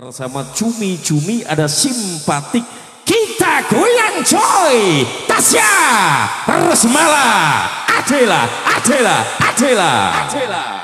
Bersama cumi-cumi ada simpatik kita goyang coy. Tasya Resmala Adela Adela Adela. Adela.